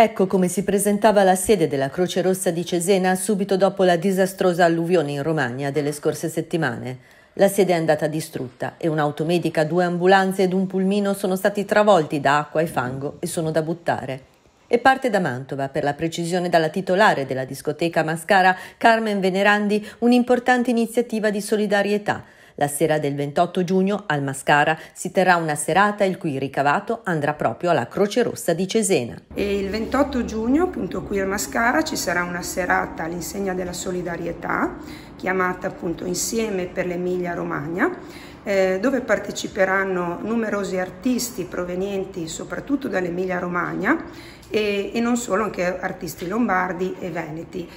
Ecco come si presentava la sede della Croce Rossa di Cesena subito dopo la disastrosa alluvione in Romagna delle scorse settimane. La sede è andata distrutta e un'auto medica, due ambulanze ed un pulmino sono stati travolti da acqua e fango e sono da buttare. E parte da Mantova, per la precisione dalla titolare della discoteca Mascara, Carmen Venerandi, un'importante iniziativa di solidarietà la sera del 28 giugno al Mascara si terrà una serata il cui ricavato andrà proprio alla Croce Rossa di Cesena. E il 28 giugno, appunto qui al Mascara, ci sarà una serata all'insegna della solidarietà chiamata appunto Insieme per l'Emilia Romagna. Eh, dove parteciperanno numerosi artisti provenienti soprattutto dall'Emilia Romagna e, e non solo, anche artisti lombardi e veneti.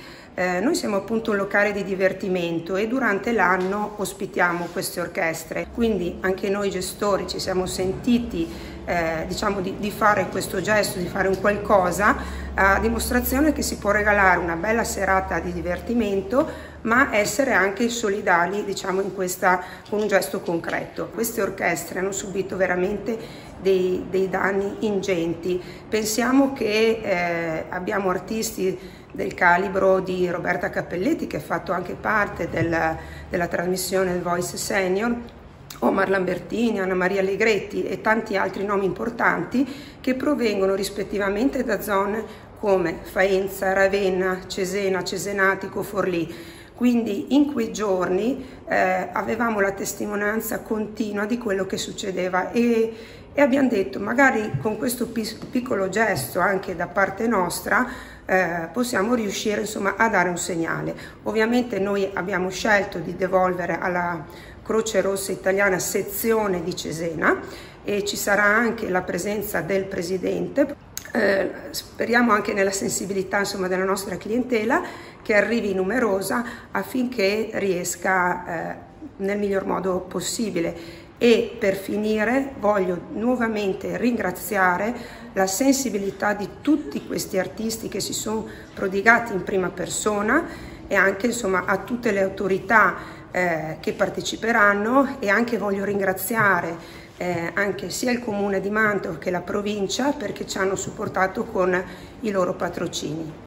Eh, noi siamo appunto un locale di divertimento e durante l'anno ospitiamo queste orchestre, quindi anche noi gestori ci siamo sentiti eh, diciamo di, di, fare questo gesto, di fare un qualcosa a dimostrazione che si può regalare una bella serata di divertimento ma essere anche solidali diciamo questa, con un gesto concreto. Queste orchestre hanno subito veramente dei, dei danni ingenti. Pensiamo che eh, abbiamo artisti del calibro di Roberta Cappelletti che ha fatto anche parte della, della trasmissione Voice Senior, Omar Lambertini, Anna Maria Allegretti e tanti altri nomi importanti che provengono rispettivamente da zone come Faenza, Ravenna, Cesena, Cesenatico, Forlì. Quindi in quei giorni eh, avevamo la testimonianza continua di quello che succedeva e, e abbiamo detto magari con questo piccolo gesto anche da parte nostra eh, possiamo riuscire insomma, a dare un segnale. Ovviamente noi abbiamo scelto di devolvere alla Croce Rossa Italiana sezione di Cesena e ci sarà anche la presenza del Presidente. Eh, speriamo anche nella sensibilità insomma, della nostra clientela che arrivi numerosa affinché riesca eh, nel miglior modo possibile. E per finire voglio nuovamente ringraziare la sensibilità di tutti questi artisti che si sono prodigati in prima persona e anche insomma a tutte le autorità eh, che parteciperanno. E anche voglio ringraziare eh, anche sia il comune di Mantova che la provincia perché ci hanno supportato con i loro patrocini.